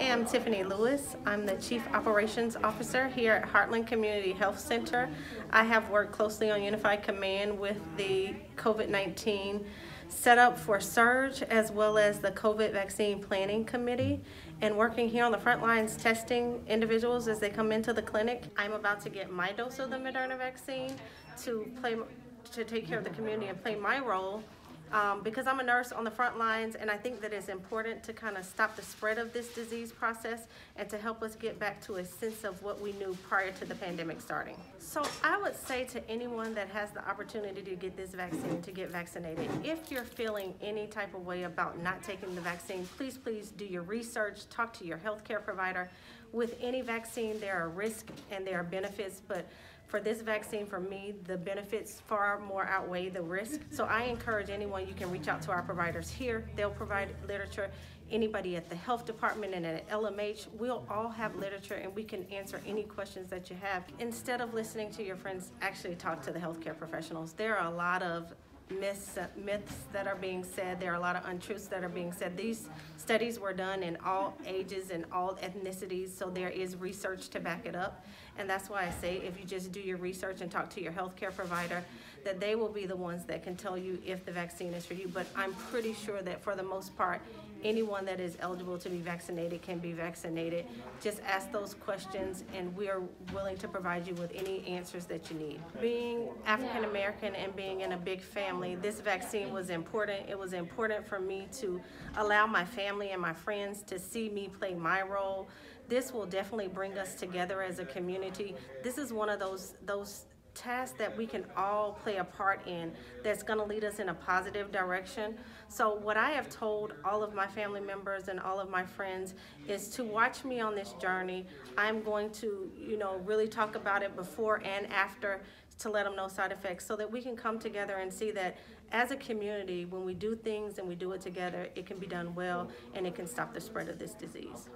am Tiffany Lewis. I'm the Chief Operations Officer here at Heartland Community Health Center. I have worked closely on Unified Command with the COVID-19 setup for Surge as well as the COVID Vaccine Planning Committee and working here on the front lines testing individuals as they come into the clinic. I'm about to get my dose of the Moderna vaccine to play to take care of the community and play my role um, because I'm a nurse on the front lines and I think that it's important to kind of stop the spread of this disease process and to help us get back to a sense of what we knew prior to the pandemic starting. So I would say to anyone that has the opportunity to get this vaccine to get vaccinated, if you're feeling any type of way about not taking the vaccine, please, please do your research, talk to your healthcare provider. With any vaccine, there are risks and there are benefits, but for this vaccine, for me, the benefits far more outweigh the risk. So I encourage anyone, you can reach out to our providers here. They'll provide literature. Anybody at the health department and at LMH, we'll all have literature and we can answer any questions that you have. Instead of listening to your friends, actually talk to the healthcare professionals. There are a lot of myths, uh, myths that are being said. There are a lot of untruths that are being said. These studies were done in all ages and all ethnicities, so there is research to back it up. And that's why I say if you just do your research and talk to your healthcare provider, that they will be the ones that can tell you if the vaccine is for you. But I'm pretty sure that for the most part, anyone that is eligible to be vaccinated can be vaccinated. Just ask those questions and we are willing to provide you with any answers that you need. Being African American and being in a big family, this vaccine was important. It was important for me to allow my family and my friends to see me play my role. This will definitely bring us together as a community. This is one of those those task that we can all play a part in that's going to lead us in a positive direction. So what I have told all of my family members and all of my friends is to watch me on this journey. I'm going to, you know, really talk about it before and after to let them know side effects so that we can come together and see that as a community, when we do things and we do it together, it can be done well and it can stop the spread of this disease.